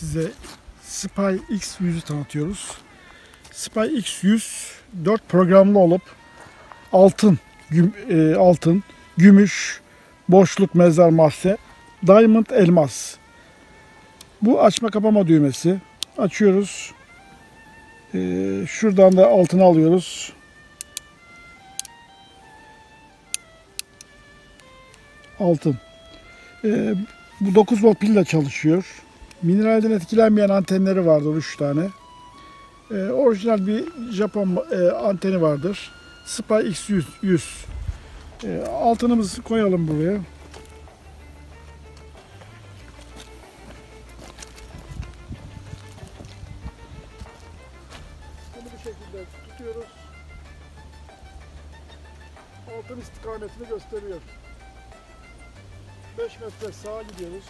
size Spy X100'ü tanıtıyoruz. Spy X100 4 programlı olup altın, güm- e, altın, gümüş, boşluk mezar mahse, diamond elmas. Bu açma kapama düğmesi. Açıyoruz. E, şuradan da altını alıyoruz. Altın. E, bu 9 volt pille çalışıyor. Mineralden etkilenmeyen antenleri vardır 3 tane. E, orijinal bir Japon e, anteni vardır. Spy X100. 100. E, altınımızı koyalım buraya. Tutuyoruz. Altın istikametini gösteriyor. 5 metre sağa gidiyoruz.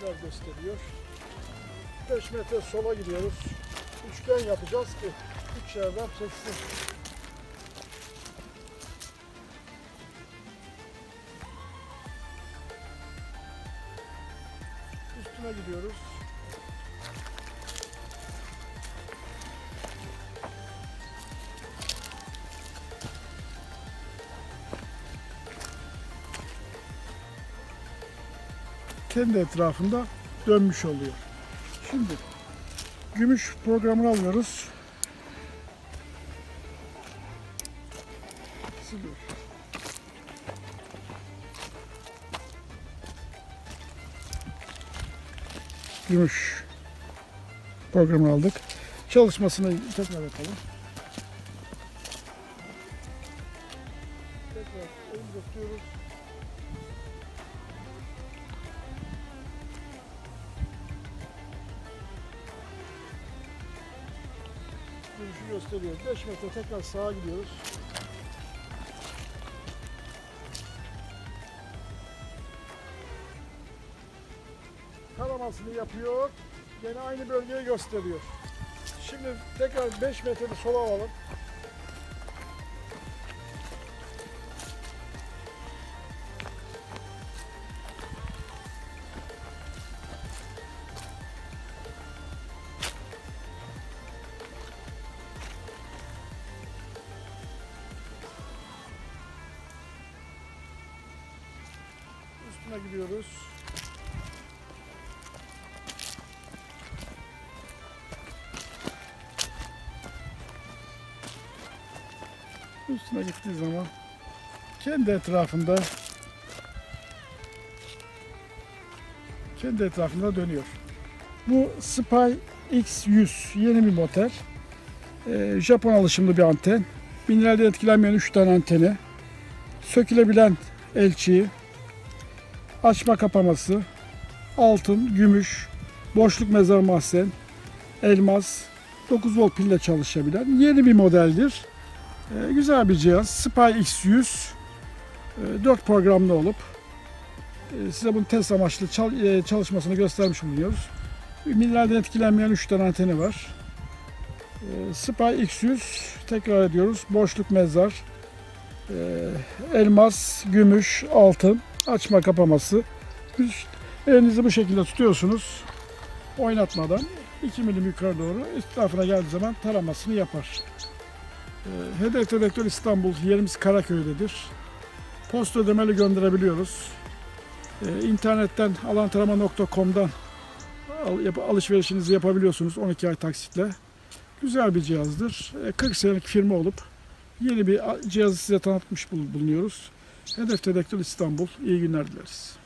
Tekrar gösteriyor. 5 metre sola gidiyoruz. Üçgen yapacağız ki üç yerden çeksin. Üstüne gidiyoruz. Kendi etrafında dönmüş oluyor. Şimdi gümüş programını alıyoruz. Siliyor. Gümüş programını aldık. Çalışmasını tekrar yapalım. Tekrar elimize tutuyoruz. Görüşü gösteriyor. 5 metre tekrar sağa gidiyoruz. Taramasını yapıyor. Gene aynı bölgeyi gösteriyor. Şimdi tekrar 5 metre sola alalım. Üstüne gidiyoruz. Üstüne gittiği zaman kendi etrafında kendi etrafında dönüyor. Bu Spy X100 yeni bir model. Ee, Japon alışımlı bir anten. Mineralden etkilenmeyen 3 tane anteni. Sökülebilen elçiyi, açma kapaması, altın, gümüş, boşluk mezar mahzen, elmas, 9 volt pille çalışabilen yeni bir modeldir. Ee, güzel bir cihaz. Spy X100 e, 4 programlı olup e, size bunu test amaçlı çal- e, çalışmasını göstermiş bulunuyoruz. Mineralden etkilenmeyen 3 tane anteni var. E, Spy X100 tekrar ediyoruz. Boşluk mezar, e, elmas, gümüş, altın, açma kapaması. Elinizi bu şekilde tutuyorsunuz. Oynatmadan 2 milim yukarı doğru etrafına geldiği zaman taramasını yapar. Ee, Hedef Dedektör İstanbul, yerimiz Karaköy'dedir. Posta ödemeli gönderebiliyoruz. Ee, İnternetten alantarama.com'dan alışverişinizi yapabiliyorsunuz 12 ay taksitle. Güzel bir cihazdır. Ee, 40 senelik firma olup yeni bir cihazı size tanıtmış bul- bulunuyoruz. Hedef Dedektör İstanbul. İyi günler dileriz.